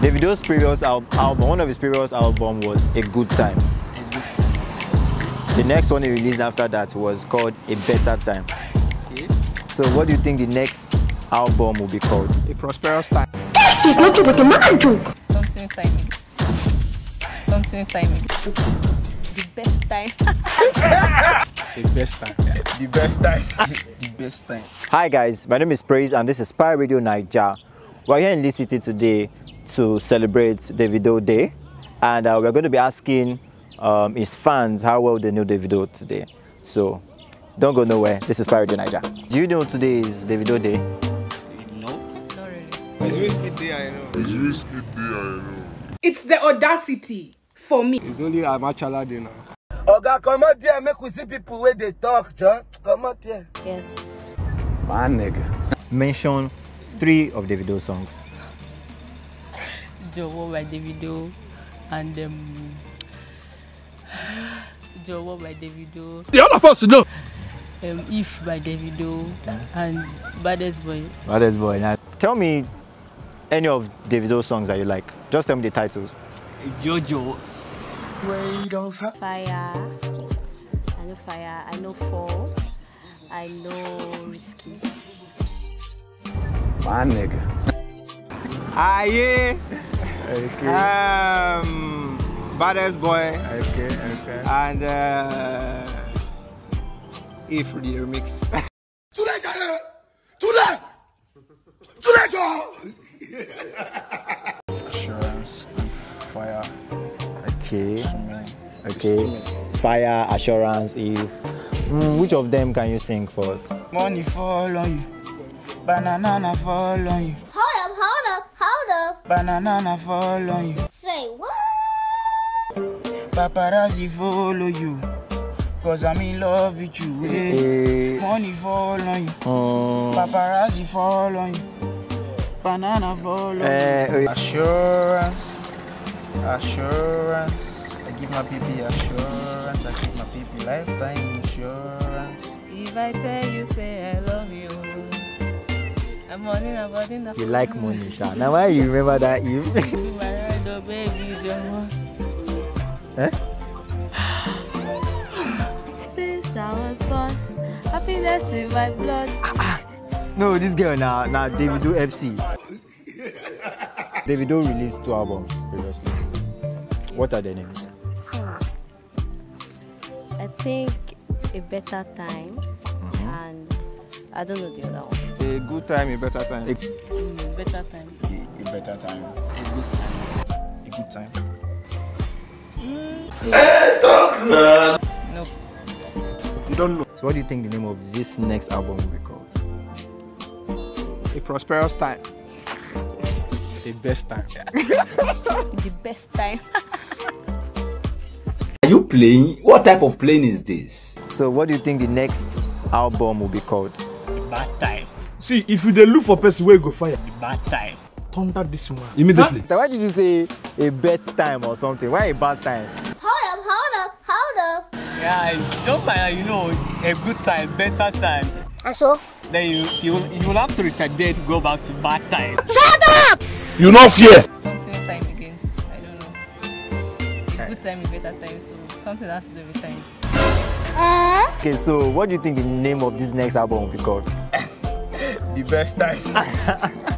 Davido's previous album, one of his previous album was A Good Time. The next one he released after that was called A Better Time. Okay. So what do you think the next album will be called? A prosperous time. This is nothing but a man joke. Something timing. Something timing. The best time. The best time. The best time. the best time. Hi guys, my name is Praise and this is Pie Radio Niger. We're here in Lead City today to celebrate Davido Day and uh, we're going to be asking um, his fans how well they know Davido today. So don't go nowhere. This is Pie Radio Niger. Do you know today is Davido Day? Not really. It's risky day, I know. It's Wizkid Day, I know. It's the audacity for me. It's only a machala day now. oga out there make we see people where they talk John. Come out there. Yes. My nigga. Mention three of Davido's songs. Jowo by Davido and um Jowo by Davido. The all of us know. Um, If by Davido and Baddest Boy. Baddest boy. Now, tell me any of Davido's songs that you like. Just tell me the titles. Jojo. Fire. I know fire. I know fall. I know risky. My nigga. Aye. Okay. Um, baddest boy Okay, okay. and uh, if the remix. túlẹ̀ jàre túlẹ̀ túlẹ̀ jọ. Assurance, if fire, Okay. Okay. Fire, assurance, if. Mm, which of them can you sing for us? Money fall on you. Banana fall on you. Hold Banana fall on you. Say what? Paparazzi follow you. Cause I'm in love with you. eh. Eh, Money fall on you. um, Paparazzi fall on you. Banana fall on Eh, you. eh. Assurance. Assurance. I give my baby assurance. I give my baby lifetime insurance. If I tell you, say I love you. Running about you like money, Sha. Now why you remember that you? You are right, oh eh? Since I was born, happiness in my blood. Ah, ah. No, this girl now, now Davido FC. Davido released two albums previously. What are their names? Hmm. I think a better time, I don't know the other one. A good time, a better time. A- Mm, better time. A better time. A good time. A good time. No. You don't know. So what do you think the name of this next album will be called? A prosperous time. A best time. The best time. Are you playing? What type of plane is this? So what do you think the next album will be called? Bad time. See, if you dey look for person wey go fire, Bad time. thunder this man. Immediately. Why did you say a best time or something? Why a bad time? Hold up, hold up, hold up. Yeah, just like you know, a good time, better time. And so? Then you you will, you will have to retardate to go back to bad time. You no fear. Something time again. I don't know. A good time, a better time. So something has to do with time. Okay, so what do you think the name of this next album will be called? Best time.